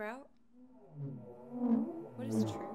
Sprout? What is truth?